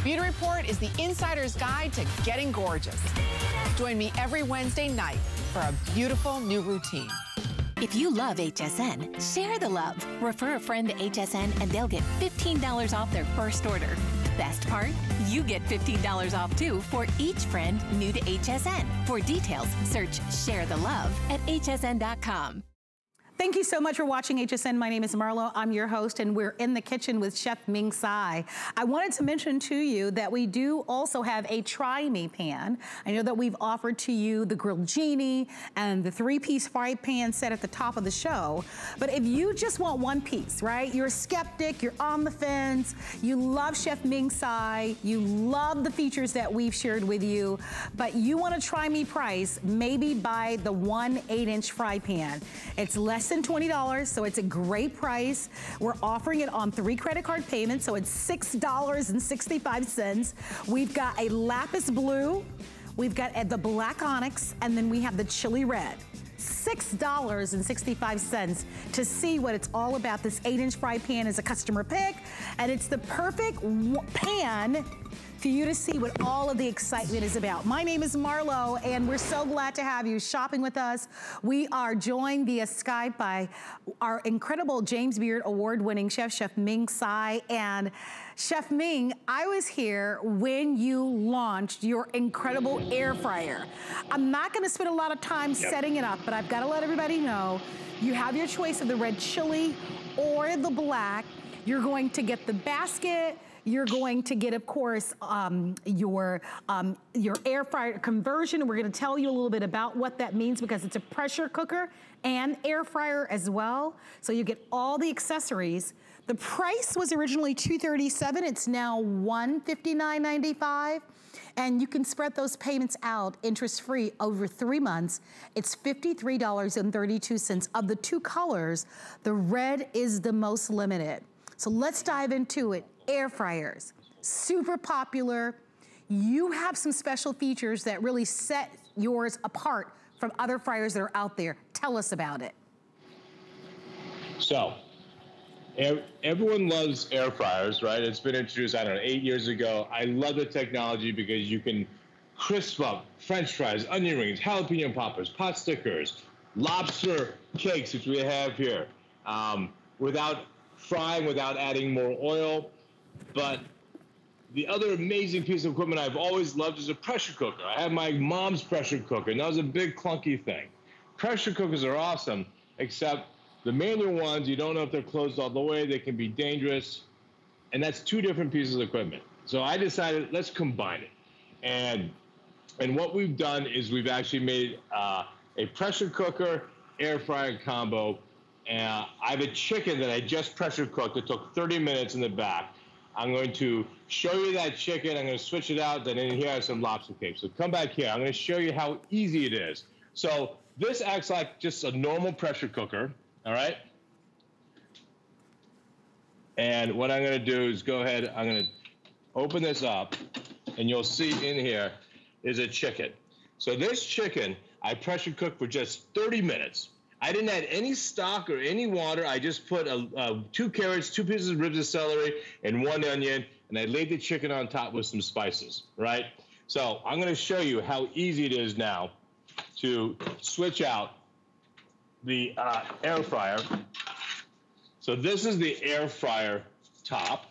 Beauty Report is the insider's guide to getting gorgeous. Join me every Wednesday night for a beautiful new routine. If you love HSN, share the love. Refer a friend to HSN and they'll get $15 off their first order. Best part? You get $15 off too for each friend new to HSN. For details, search Share the Love at hsn.com. Thank you so much for watching HSN. My name is Marlo. I'm your host, and we're in the kitchen with Chef Ming Tsai. I wanted to mention to you that we do also have a Try Me pan. I know that we've offered to you the Grill Genie and the three-piece fry pan set at the top of the show. But if you just want one piece, right? You're a skeptic, you're on the fence, you love Chef Ming Tsai, you love the features that we've shared with you, but you want to try me price, maybe buy the one eight-inch fry pan. It's less less than $20, so it's a great price. We're offering it on three credit card payments, so it's $6.65. We've got a lapis blue, we've got uh, the black onyx, and then we have the chili red. $6.65 to see what it's all about. This eight inch fry pan is a customer pick and it's the perfect pan for you to see what all of the excitement is about. My name is Marlo, and we're so glad to have you shopping with us. We are joined via Skype by our incredible James Beard award-winning chef, Chef Ming Tsai, and Chef Ming, I was here when you launched your incredible air fryer. I'm not gonna spend a lot of time yep. setting it up, but I've gotta let everybody know, you have your choice of the red chili or the black. You're going to get the basket, you're going to get, of course, um, your, um, your air fryer conversion. We're gonna tell you a little bit about what that means because it's a pressure cooker and air fryer as well. So you get all the accessories. The price was originally 237. It's now $159.95 and you can spread those payments out interest-free over three months. It's $53.32. Of the two colors, the red is the most limited. So let's dive into it air fryers, super popular. You have some special features that really set yours apart from other fryers that are out there. Tell us about it. So, everyone loves air fryers, right? It's been introduced, I don't know, eight years ago. I love the technology because you can crisp up french fries, onion rings, jalapeno poppers, pot stickers, lobster cakes, which we have here, um, without frying, without adding more oil. But the other amazing piece of equipment I've always loved is a pressure cooker. I have my mom's pressure cooker, and that was a big clunky thing. Pressure cookers are awesome, except the manual ones, you don't know if they're closed all the way. They can be dangerous. And that's two different pieces of equipment. So I decided let's combine it. And and what we've done is we've actually made uh, a pressure cooker air fryer combo. And I have a chicken that I just pressure cooked. It took 30 minutes in the back. I'm going to show you that chicken. I'm going to switch it out. Then in here I have some lobster cake. So come back here. I'm going to show you how easy it is. So this acts like just a normal pressure cooker. All right. And what I'm going to do is go ahead. I'm going to open this up, and you'll see in here is a chicken. So this chicken, I pressure cooked for just 30 minutes. I didn't add any stock or any water. I just put a, two carrots, two pieces of ribs of celery, and one onion, and I laid the chicken on top with some spices, right? So I'm going to show you how easy it is now to switch out the uh, air fryer. So this is the air fryer top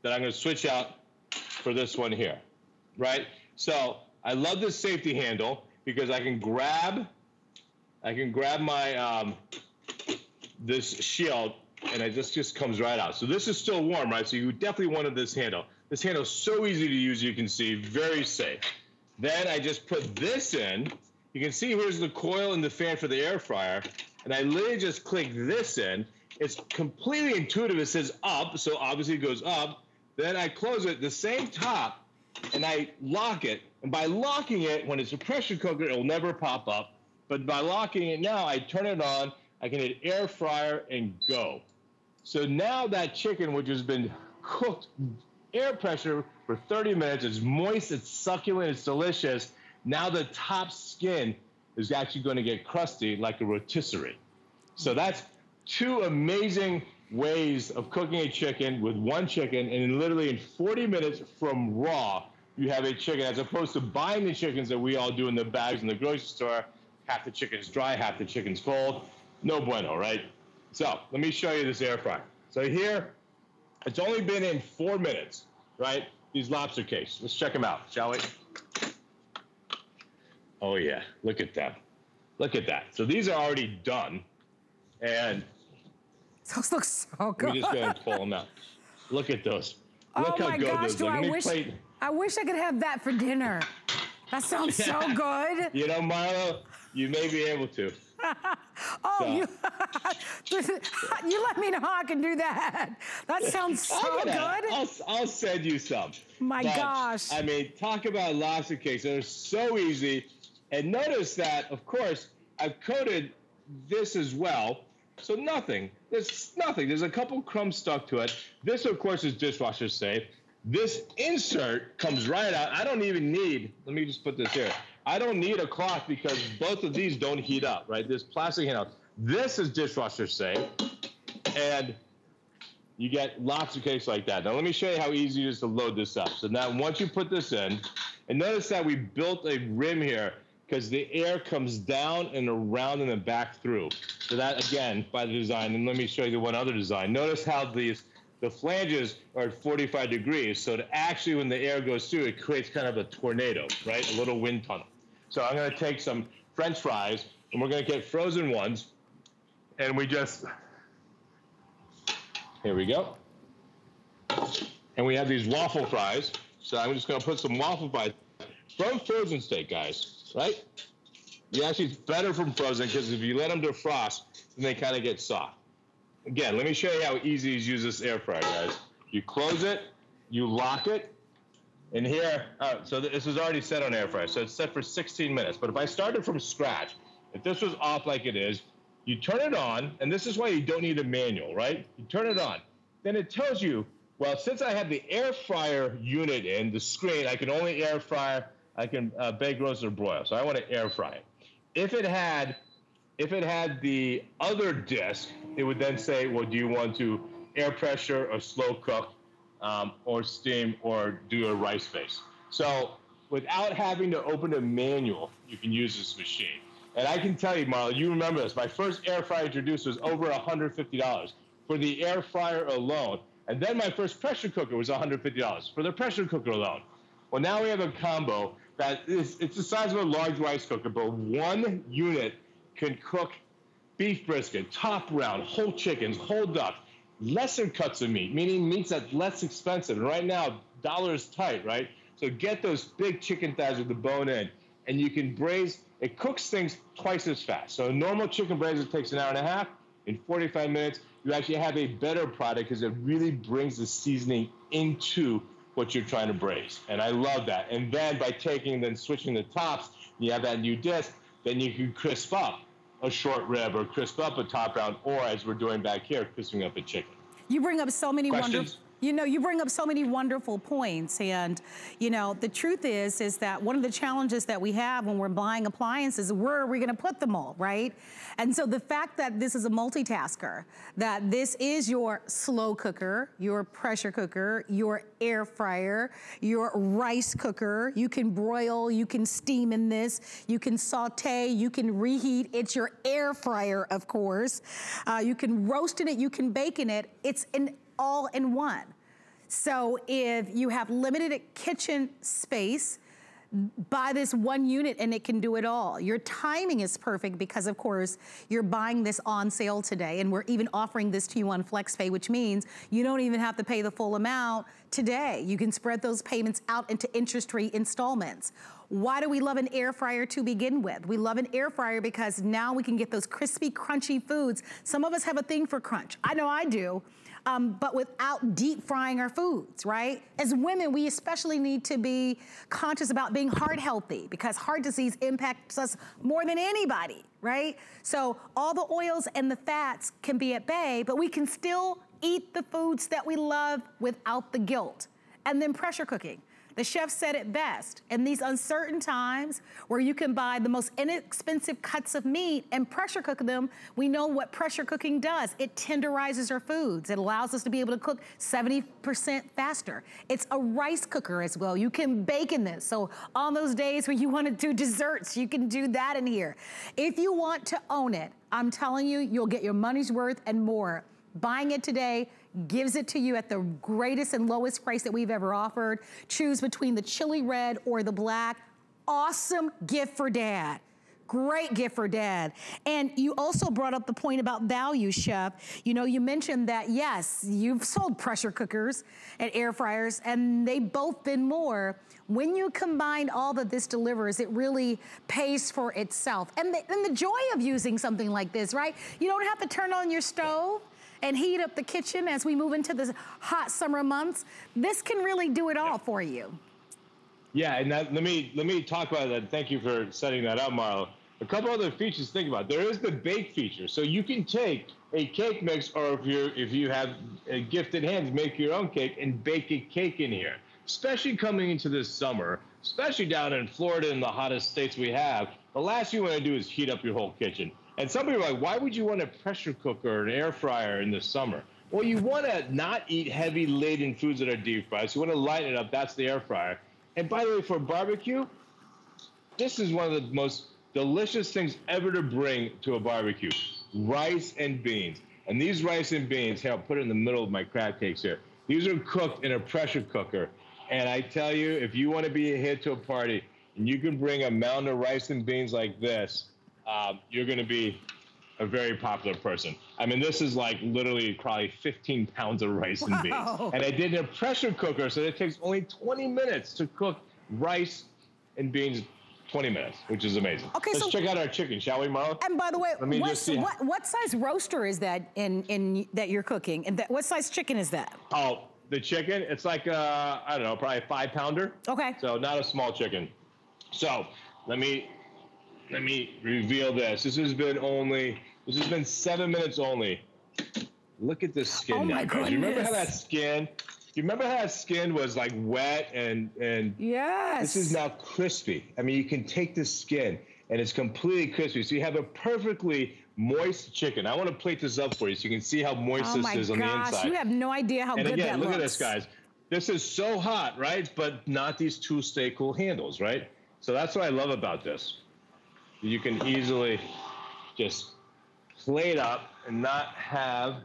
that I'm going to switch out for this one here, right? So I love this safety handle because I can grab, I can grab my um, this shield and it just just comes right out. So this is still warm, right? So you definitely wanted this handle. This handle is so easy to use. You can see very safe. Then I just put this in. You can see here's the coil and the fan for the air fryer, and I literally just click this in. It's completely intuitive. It says up, so obviously it goes up. Then I close it, the same top, and I lock it. And by locking it, when it's a pressure cooker, it'll never pop up. But by locking it now, I turn it on, I can hit air fryer and go. So now that chicken, which has been cooked air pressure for 30 minutes, it's moist, it's succulent, it's delicious. Now the top skin is actually going to get crusty like a rotisserie. So that's two amazing ways of cooking a chicken with one chicken, and literally in 40 minutes from raw, you have a chicken, as opposed to buying the chickens that we all do in the bags in the grocery store. Half the chicken's dry, half the chicken's cold. No bueno, right? So let me show you this air fryer. So here, it's only been in four minutes, right? These lobster cakes. Let's check them out, shall we? Oh yeah, look at them. Look at that. So these are already done, and those look so good. Me just go and pull them out. Look at those. Oh look oh my gosh, do I wish, plate. I wish I could have that for dinner. That sounds yeah. so good. You know, Marlo, you may be able to. oh, so. you, you let me know how I can do that. That sounds so gonna, good. I'll, I'll send you some. My but, gosh. I mean, talk about lobster cakes. They're so easy. And notice that, of course, I've coated this as well. So nothing. There's nothing. There's a couple crumbs stuck to it. This, of course, is dishwasher safe. This insert comes right out. I don't even need, let me just put this here. I don't need a cloth because both of these don't heat up, right? This plastic handle. This is dishwasher safe. And you get lots of cakes like that. Now let me show you how easy it is to load this up. So now once you put this in, and notice that we built a rim here because the air comes down and around and then back through. So that again by the design. And let me show you the one other design. Notice how these the flanges are at 45 degrees. So to actually when the air goes through, it creates kind of a tornado, right? A little wind tunnel. So I'm going to take some French fries and we're going to get frozen ones, and we just here we go. And we have these waffle fries. So I'm just going to put some waffle fries from frozen steak, guys right? Yeah, actually, it's better from frozen because if you let them defrost, then they kind of get soft. Again, let me show you how easy to use this air fryer, guys. You close it, you lock it, and here, uh, so this is already set on air fryer, so it's set for 16 minutes. But if I started from scratch, if this was off like it is, you turn it on, and this is why you don't need a manual, right? You turn it on. Then it tells you, well, since I have the air fryer unit in the screen, I can only air fryer I can uh, bake, roast, or broil. So I want to air fry it. If it had If it had the other disc, it would then say, well, do you want to air pressure or slow cook um, or steam or do a rice face? So without having to open a manual, you can use this machine. And I can tell you, Marlo, you remember this. My first air fryer introduced was over $150 for the air fryer alone. And then my first pressure cooker was $150 for the pressure cooker alone. Well, now we have a combo that is it's the size of a large rice cooker, but one unit can cook beef brisket, top round, whole chickens, whole duck, lesser cuts of meat, meaning meats that's less expensive. And right now, dollar is tight, right? So get those big chicken thighs with the bone in, and you can braise. It cooks things twice as fast. So a normal chicken braise takes an hour and a half. In 45 minutes, you actually have a better product because it really brings the seasoning into what you're trying to braise. And I love that. And then by taking then switching the tops, you have that new disc, then you can crisp up a short rib or crisp up a top round, or as we're doing back here, crisping up a chicken. You bring up so many wonderful you know, you bring up so many wonderful points and, you know, the truth is, is that one of the challenges that we have when we're buying appliances, where are we gonna put them all, right? And so the fact that this is a multitasker, that this is your slow cooker, your pressure cooker, your air fryer, your rice cooker, you can broil, you can steam in this, you can saute, you can reheat, it's your air fryer, of course. Uh, you can roast in it, you can bake in it. It's an all in one. So if you have limited kitchen space, buy this one unit and it can do it all. Your timing is perfect because of course you're buying this on sale today and we're even offering this to you on FlexPay, which means you don't even have to pay the full amount today. You can spread those payments out into interest-free installments. Why do we love an air fryer to begin with? We love an air fryer because now we can get those crispy, crunchy foods. Some of us have a thing for crunch. I know I do um, but without deep frying our foods, right? As women, we especially need to be conscious about being heart healthy because heart disease impacts us more than anybody, right? So all the oils and the fats can be at bay, but we can still eat the foods that we love without the guilt. And then pressure cooking. The chef said it best. In these uncertain times where you can buy the most inexpensive cuts of meat and pressure cook them, we know what pressure cooking does. It tenderizes our foods. It allows us to be able to cook 70% faster. It's a rice cooker as well. You can bake in this. So on those days where you want to do desserts, you can do that in here. If you want to own it, I'm telling you, you'll get your money's worth and more. Buying it today, gives it to you at the greatest and lowest price that we've ever offered. Choose between the chili red or the black. Awesome gift for dad. Great gift for dad. And you also brought up the point about value, chef. You know, you mentioned that, yes, you've sold pressure cookers and air fryers, and they've both been more. When you combine all that this delivers, it really pays for itself. And the, and the joy of using something like this, right? You don't have to turn on your stove and heat up the kitchen as we move into the hot summer months, this can really do it all for you. Yeah, and that, let me let me talk about that. Thank you for setting that up, Marlo. A couple other features to think about. There is the bake feature, so you can take a cake mix, or if you if you have a gifted hands, make your own cake and bake a cake in here. Especially coming into this summer, especially down in Florida in the hottest states we have, the last thing you want to do is heat up your whole kitchen. And some people are like, why would you want a pressure cooker or an air fryer in the summer? Well, you want to not eat heavy laden foods that are deep fried. So you want to lighten it up. That's the air fryer. And by the way, for barbecue, this is one of the most delicious things ever to bring to a barbecue rice and beans. And these rice and beans, here, I'll put it in the middle of my crab cakes here. These are cooked in a pressure cooker. And I tell you, if you want to be a hit to a party and you can bring a mound of rice and beans like this, um, you're going to be a very popular person. I mean, this is like literally probably 15 pounds of rice wow. and beans. And I did a pressure cooker, so it takes only 20 minutes to cook rice and beans 20 minutes, which is amazing. Okay, Let's so, check out our chicken, shall we, Marlo? And by the way, what, what, size roaster is that in, in that you're cooking? And that, what size chicken is that? Oh, the chicken, it's like, uh, I don't know, probably a five pounder. Okay. So not a small chicken. So let me let me reveal this. This has been only, this has been seven minutes only. Look at this skin oh now, guys. You remember how that skin, you remember how that skin was like wet and, and yes. this is now crispy. I mean, you can take the skin and it's completely crispy. So you have a perfectly moist chicken. I want to plate this up for you so you can see how moist oh this is on the inside. You have no idea how and good again, that look looks. at this, guys. This is so hot, right? But not these two stay cool handles, right? So that's what I love about this. You can easily just plate up and not have.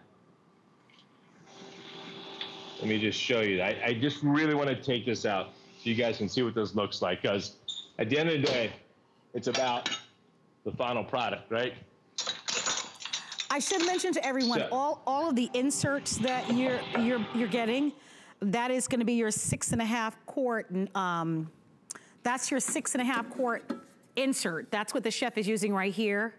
Let me just show you. I, I just really want to take this out so you guys can see what this looks like. Because at the end of the day, it's about the final product, right? I should mention to everyone so, all all of the inserts that you're you're you're getting. That is going to be your six and a half quart. And um, that's your six and a half quart insert. That's what the chef is using right here.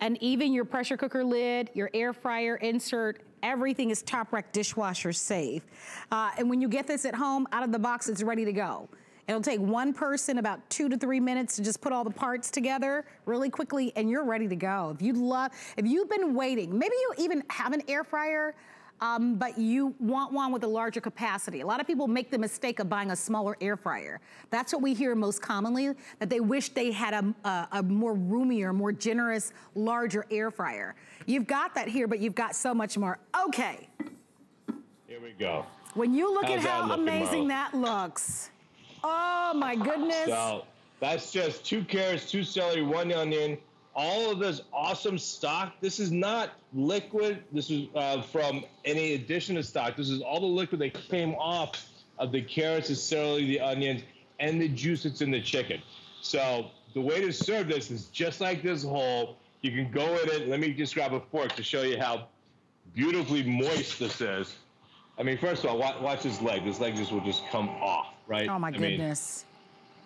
And even your pressure cooker lid, your air fryer insert, everything is top rack dishwasher safe. Uh, and when you get this at home, out of the box, it's ready to go. It'll take one person about two to three minutes to just put all the parts together really quickly and you're ready to go. If you'd love, if you've been waiting, maybe you even have an air fryer, um, but you want one with a larger capacity. A lot of people make the mistake of buying a smaller air fryer. That's what we hear most commonly, that they wish they had a, a, a more roomier, more generous, larger air fryer. You've got that here, but you've got so much more. Okay. Here we go. When you look How's at how amazing that looks. Oh my goodness. So that's just two carrots, two celery, one onion, all of this awesome stock. This is not liquid. This is uh, from any addition of stock. This is all the liquid that came off of the carrots, the celery, the onions, and the juice that's in the chicken. So the way to serve this is just like this whole. You can go in it. Let me just grab a fork to show you how beautifully moist this is. I mean, first of all, watch, watch this leg. This leg just will just come off, right? Oh my I goodness.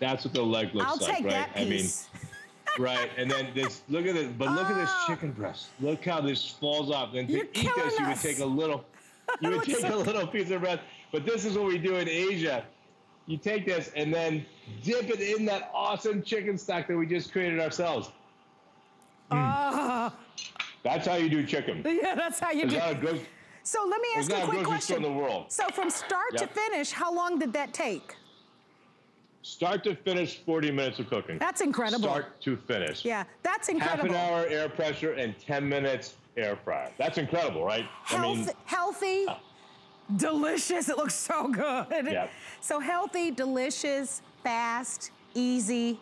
Mean, that's what the leg looks I'll like, take right? That piece. I mean, right? And then this, look at this, but look at this ah. chicken breast. Look how this falls off. And to You're eat this, you would take a little, you would take a little piece of breast. But this is what we do in Asia. You take this and then dip it in that awesome chicken stock that we just created ourselves. Mm. That's how you do chicken. Yeah, that's how you There's do. so let me ask you a quick question. In the world. So from start yep. to finish, how long did that take? Start to finish, 40 minutes of cooking. That's incredible. Start to finish. Yeah, that's incredible. Half an hour air pressure and 10 minutes air fryer. That's incredible, right? Health, I mean, healthy, uh, delicious. It looks so good. Yep. So healthy, delicious, fast, easy.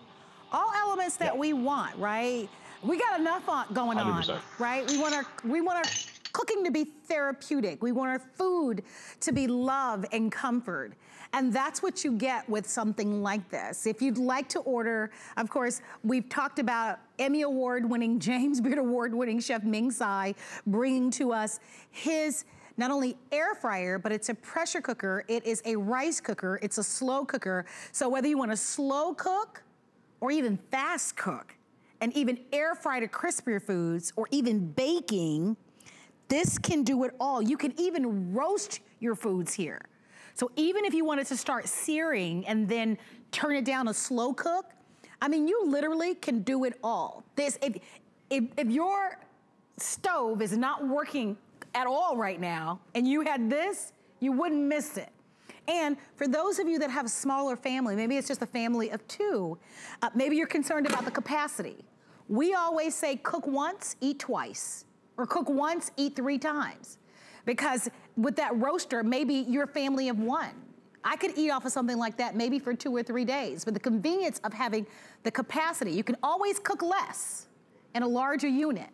All elements that yep. we want, right? We got enough on, going 100%. on, right? We want our we want our cooking to be therapeutic. We want our food to be love and comfort. And that's what you get with something like this. If you'd like to order, of course, we've talked about Emmy Award winning, James Beard Award winning chef Ming Tsai bringing to us his not only air fryer, but it's a pressure cooker. It is a rice cooker. It's a slow cooker. So whether you want to slow cook or even fast cook, and even air fry to crispier foods, or even baking, this can do it all. You can even roast your foods here. So even if you wanted to start searing and then turn it down a slow cook, I mean, you literally can do it all. This, if, if, if your stove is not working at all right now and you had this, you wouldn't miss it. And for those of you that have a smaller family, maybe it's just a family of two, uh, maybe you're concerned about the capacity. We always say cook once, eat twice, or cook once, eat three times. Because with that roaster, maybe you're a family of one. I could eat off of something like that maybe for two or three days, but the convenience of having the capacity, you can always cook less in a larger unit.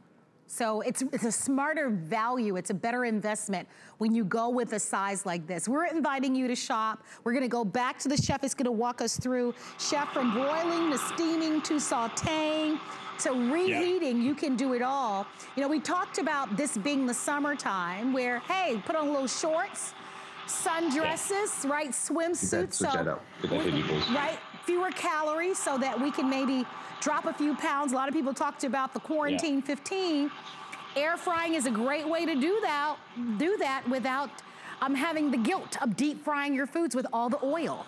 So it's, it's a smarter value, it's a better investment when you go with a size like this. We're inviting you to shop. We're gonna go back to the chef, it's gonna walk us through, chef from broiling to steaming to sauteing, so reheating, yeah. you can do it all. You know, we talked about this being the summertime where, hey, put on a little shorts, sundresses, yeah. right, swimsuits. So, right, fewer calories so that we can maybe drop a few pounds. A lot of people talked about the quarantine yeah. 15. Air frying is a great way to do that, do that without um, having the guilt of deep frying your foods with all the oil.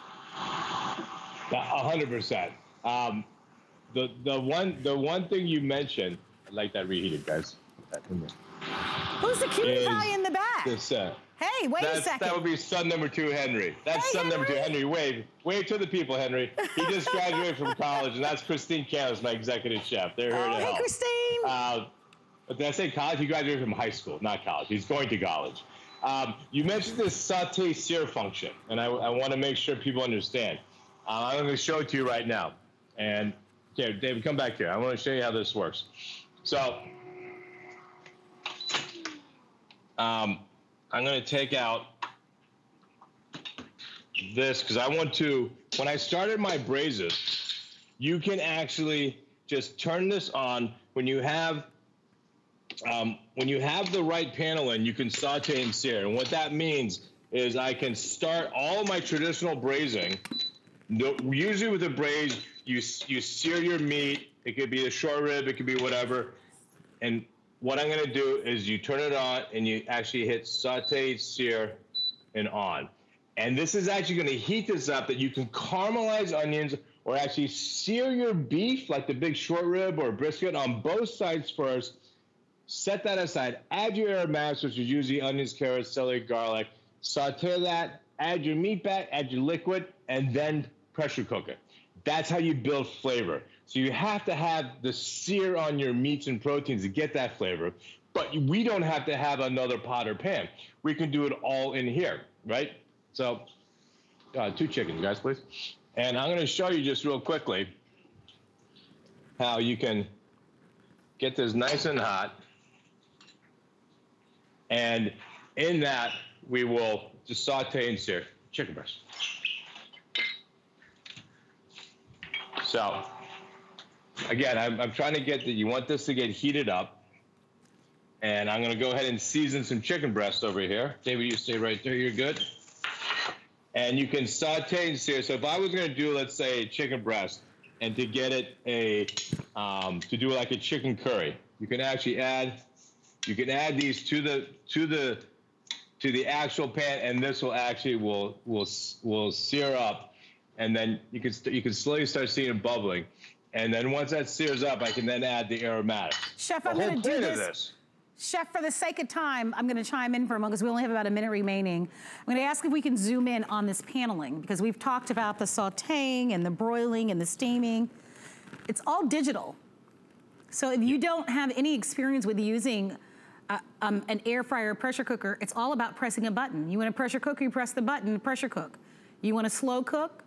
A hundred percent. Um, the the one the one thing you mentioned, I like that reheated, guys. Who's the cutie pie in the back? This uh, Hey, wait a second. That would be son number two, Henry. That's hey, son Henry. number two, Henry. Wave, wave to the people, Henry. He just graduated from college, and that's Christine Canis, my executive chef. They're here oh, to hey, help. Christine. Uh, but did I say college? He graduated from high school, not college. He's going to college. Um, you mentioned this saute sear function, and I, I want to make sure people understand. Uh, I'm going to show it to you right now. And here, David, come back here. I want to show you how this works. So, um, I'm going to take out this because I want to. When I started my braises, you can actually just turn this on when you have um, when you have the right panel in, you can saute and sear. And what that means is I can start all my traditional braising. Usually with a braise, you you sear your meat. It could be a short rib, it could be whatever. And what I'm going to do is you turn it on and you actually hit saute, sear, and on. And this is actually going to heat this up that you can caramelize onions or actually sear your beef like the big short rib or brisket on both sides first set that aside. Add your aromatics, which is usually onions, carrots, celery, garlic. Saute that. Add your meat back. Add your liquid, and then pressure cook it. That's how you build flavor. So you have to have the sear on your meats and proteins to get that flavor. But we don't have to have another pot or pan. We can do it all in here, right? So, uh, two chickens, guys, please. And I'm going to show you just real quickly how you can get this nice and hot. And in that, we will just saute and sear chicken breast. So, again, I'm, I'm trying to get that you want this to get heated up. And I'm going to go ahead and season some chicken breast over here. David, you stay right there. You're good. And you can saute and sear. So if I was going to do, let's say, chicken breast, and to get it a, um, to do like a chicken curry, you can actually add you can add these to the to the to the actual pan, and this will actually will will will sear up, and then you can you can slowly start seeing it bubbling, and then once that sears up, I can then add the aromatics. Chef, I'm going to do this. this. Chef, for the sake of time, I'm gonna chime in for a moment because we only have about a minute remaining. I'm gonna ask if we can zoom in on this paneling because we've talked about the sauteing and the broiling and the steaming. It's all digital. So if you don't have any experience with using uh, um, an air fryer pressure cooker, it's all about pressing a button. You want a pressure cooker, you press the button pressure cook. You want to slow cook,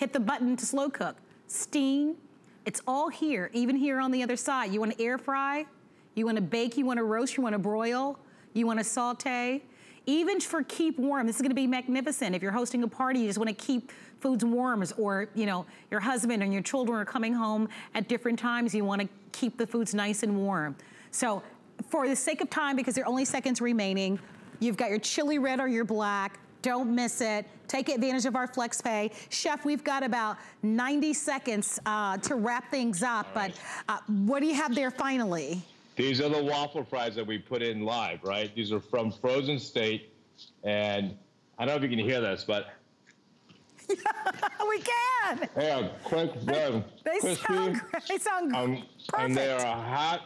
hit the button to slow cook. Steam, it's all here, even here on the other side. You want to air fry, you want to bake, you want to roast, you want to broil, you want to saute. Even for keep warm, this is gonna be magnificent. If you're hosting a party, you just wanna keep foods warm, or you know, your husband and your children are coming home at different times, you wanna keep the foods nice and warm. So for the sake of time, because there are only seconds remaining, you've got your chili red or your black, don't miss it. Take advantage of our flex pay. Chef, we've got about 90 seconds uh, to wrap things up, right. but uh, what do you have there finally? These are the waffle fries that we put in live, right? These are from Frozen State. And I don't know if you can hear this, but. we can. They are quick, they crispy. Sound, they sound um, And they are hot,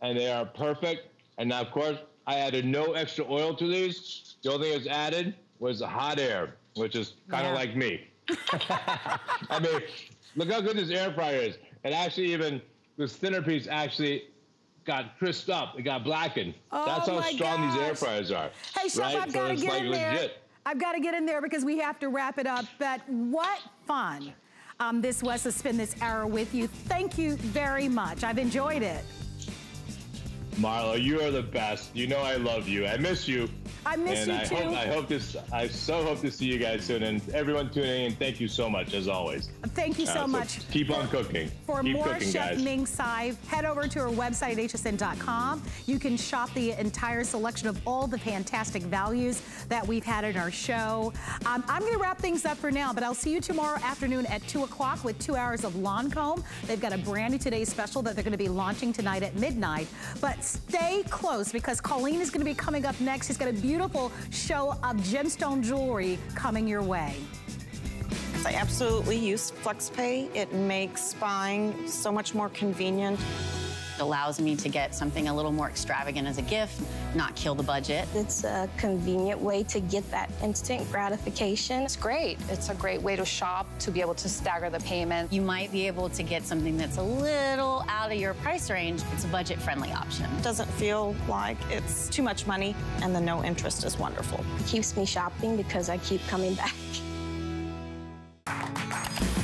and they are perfect. And now, of course, I added no extra oil to these. The only thing that's added was the hot air, which is kind of yeah. like me. I mean, look how good this air fryer is. It actually even, this thinner piece actually got crisped up. It got blackened. Oh That's how strong gosh. these air fryers are. Hey, Chef, right? I've got to so get like in there. Legit. I've got to get in there because we have to wrap it up. But what fun um, this was to spend this hour with you. Thank you very much. I've enjoyed it. Marlo, you are the best. You know I love you. I miss you. I miss and you I too. Hope, I hope this. I so hope to see you guys soon, and everyone tuning in. Thank you so much, as always. Thank you so, uh, so much. Keep on cooking. For keep more cooking, Chef guys. Ming Tsai, head over to our website at hsn.com. You can shop the entire selection of all the fantastic values that we've had in our show. Um, I'm going to wrap things up for now, but I'll see you tomorrow afternoon at 2 o'clock with two hours of Lancome. They've got a brand new Today special that they're going to be launching tonight at midnight. But stay close because Colleen is going to be coming up next. She's got a beautiful show of gemstone jewelry coming your way. I absolutely use FlexPay. It makes buying so much more convenient. It allows me to get something a little more extravagant as a gift, not kill the budget. It's a convenient way to get that instant gratification. It's great. It's a great way to shop, to be able to stagger the payment. You might be able to get something that's a little out of your price range. It's a budget-friendly option. It doesn't feel like it's too much money, and the no interest is wonderful. It keeps me shopping because I keep coming back.